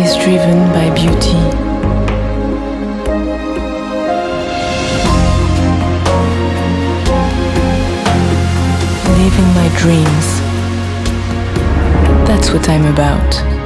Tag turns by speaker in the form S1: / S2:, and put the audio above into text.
S1: is driven by beauty. Living my dreams. That's what I'm about.